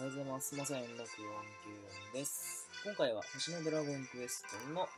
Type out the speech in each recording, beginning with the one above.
おはようございます。まさやん6494です。今回は星のドラゴンクエストの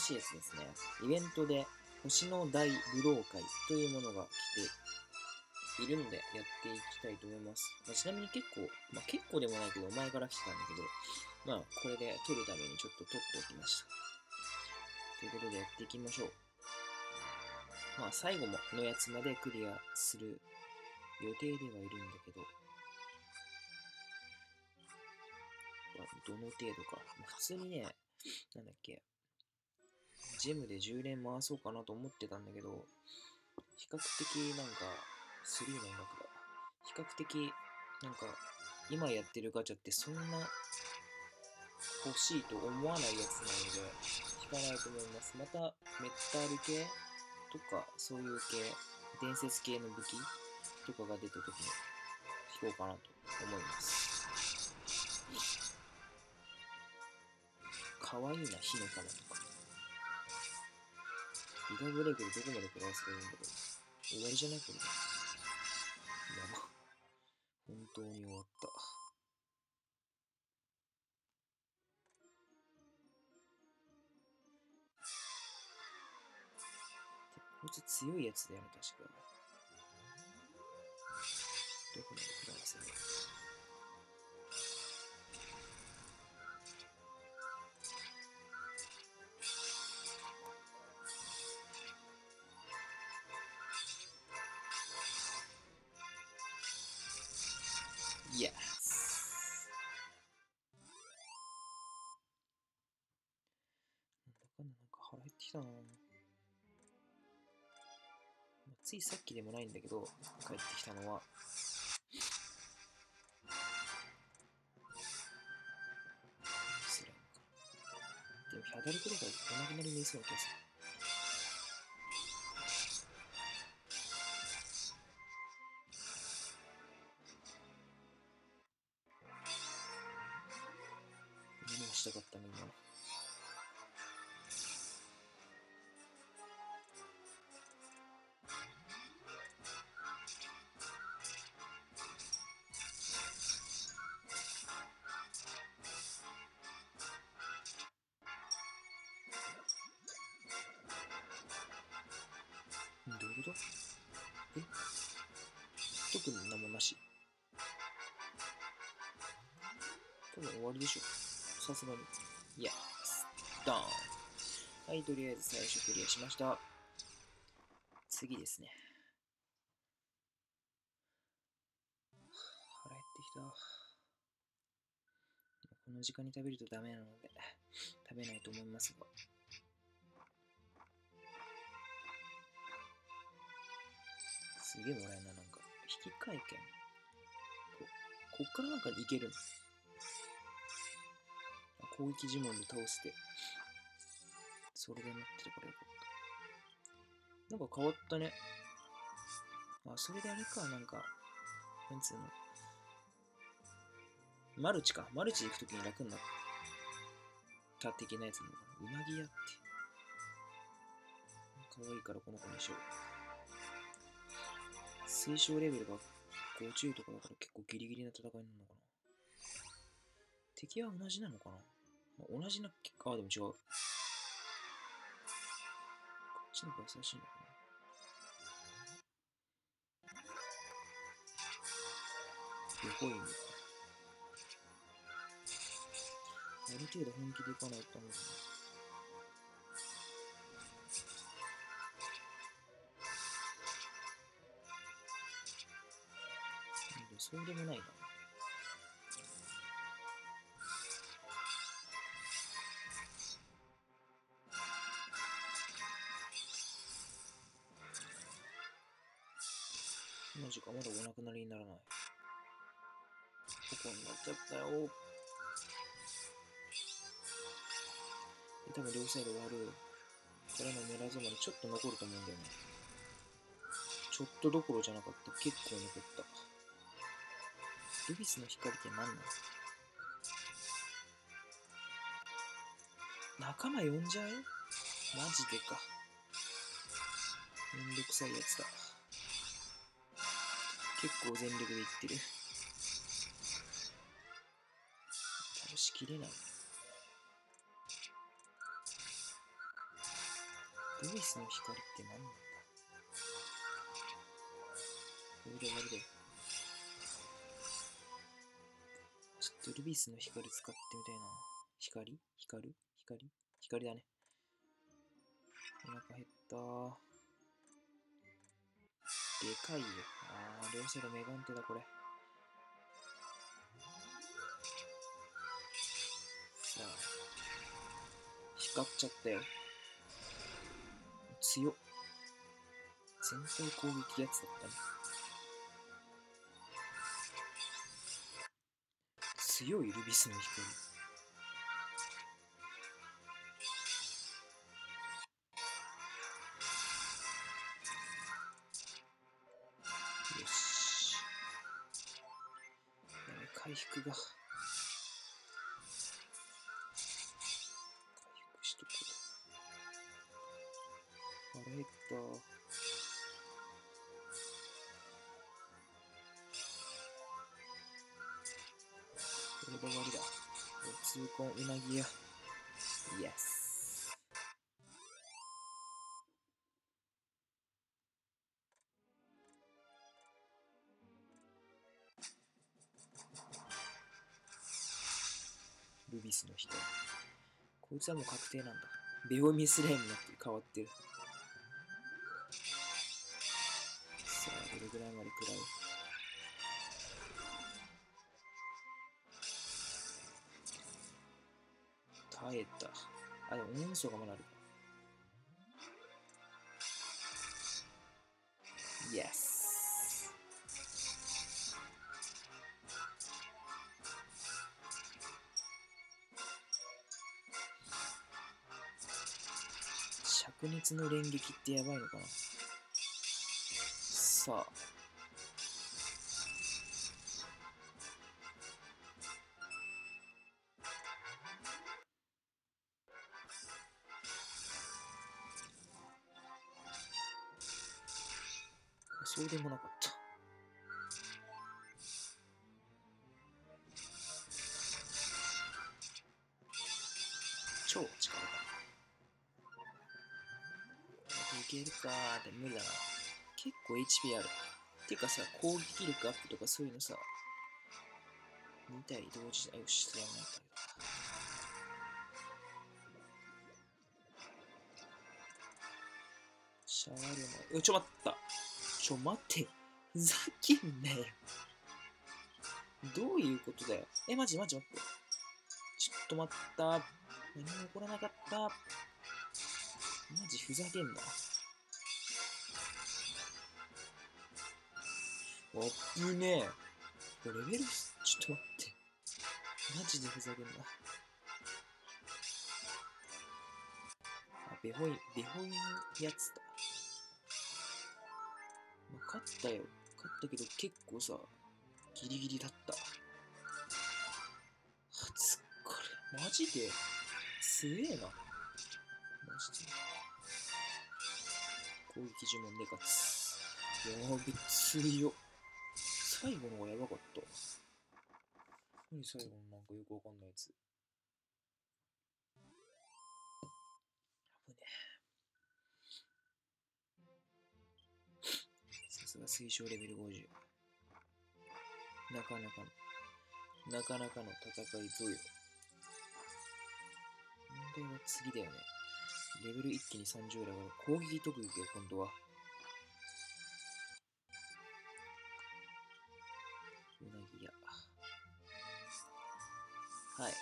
新しいやつですね。イベントで星の大武道会というものが来ているのでやっていきたいと思います。まあちなみに結構、まあ、結構でもないけど前から来てたんだけど、まあこれで撮るためにちょっと撮っておきました。ということでやっていきましょう。まあ最後ものやつまでクリアする予定ではいるんだけど、どの程度か。普通にね、なんだっけ、ジェムで10連回そうかなと思ってたんだけど、比較的なんか、3の音楽だ。比較的、なんか、今やってるガチャってそんな欲しいと思わないやつなので、引かないと思います。また、メッタル系とか、そういう系、伝説系の武器とかが出た時に引こうかなと思います。かわいいな、火の玉とか。ギガブレイクでどこまで食らわせれるんだろう。終わりじゃない？これ。やば。本当に終わった。こいつ強いやつだよね、確か。どこまで食らわせるついさっきでもないんだけど帰ってきたのは。スライムかでもヒャダルクレがお亡くなりになりそうな気がする。特に何もなし多分終わりでしょさすがに。いや、ドーン。はい、とりあえず最初クリアしました。次ですね。腹減ってきた。この時間に食べるとダメなので、食べないと思いますが。すげえもらえるな、な。引換券ここっからなんかいけるのあ攻撃呪文で倒して、それで待ってたからよかった。なんか変わったね。あ、それであれか、なんか、なんつうの。マルチか。マルチ行くときに楽になった的なやつなのかな。うなぎ屋って。可愛いからこの子にしよう。推奨レベルが50とかだから結構ギリギリな戦いなのかな。敵は同じなのかな、まあ、同じなっけあ、でも違う。こっちの方が優しいのかな？横意味か。ある程度本気でいかないとダメだな。そうでもないな。マジか、まだお亡くなりにならない。ここになっちゃったよ。多分両サイド割るからのメラゾマにちょっと残ると思うんだよね。ちょっとどころじゃなかった。結構残った。ルビスの光って何なの仲間呼んじゃう？マジでか。めんどくさいやつだ。結構全力でいってる。切れない。ルイスの光って何なんだ？これで終わりだよ。とルビスの光使ってみたいな。光？光？光？光だね。お腹減ったでかいよ。あー、両サイドメガンテだ、これ。さあ。光っちゃったよ。強っ。全体攻撃やつだったね。強いルビスの光。よし。やべ、回復が。回復しとこう。腹減った。痛恨うなぎ屋。イエス。ルビスの人。こいつはもう確定なんだ。ベオミスレーンになって変わってる。さあ、どれぐらいまで食らう耐えた。あ、でも音素がまだある。イエス。灼熱の連撃ってやばいのかなさあ。そうでもなかった。超力だ。あといけるかーって無理だな。結構 HP ある。てかさ、攻撃力アップとかそういうのさ、2体同時で、あよし、それはないけど。シャワールーム、うちょ待った。ちょ待って。ふざけんなよ。どういうことだよ。え、マジマジ待って。ちょっと待った。何も起こらなかった。マジふざけんな。おっぶねえ。これレベル、ちょっと待って。マジでふざけんな。あ、ベホイン、ベホインやつだ。勝ったよ。勝ったけど結構さ、ギリギリだった。初これ、マジで？強えな。マジで。攻撃呪文で勝つ。やべ、強っ。最後のがやばかった。何最後のなんかよくわかんないやつ。推奨レベル50。なかなかの、なかなかの戦いぞよ。問題は次だよね。レベル一気に30だから攻撃特技よ、今度は。うなぎ屋。はい。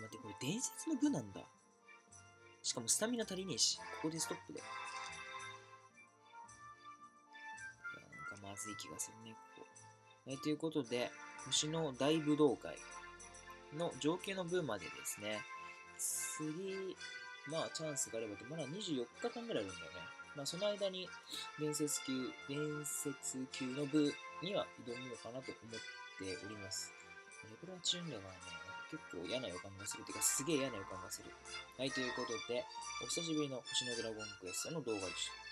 待って、これ伝説の部なんだ。しかもスタミナ足りねえし、ここでストップだ。まずい気がするね、ここ。えということで、星の大武道会の上級の部までですね、次、まあチャンスがあればと、まだ24日間ぐらいあるんだよね。まあその間に伝説級、伝説級の部には挑もうかなと思っております。レベル80だからね、結構嫌な予感がする。てか、すげえ嫌な予感がする。はい、ということで、お久しぶりの星のドラゴンクエストの動画でした。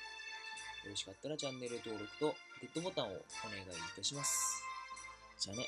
よろしかったらチャンネル登録とグッドボタンをお願いいたします。じゃあね。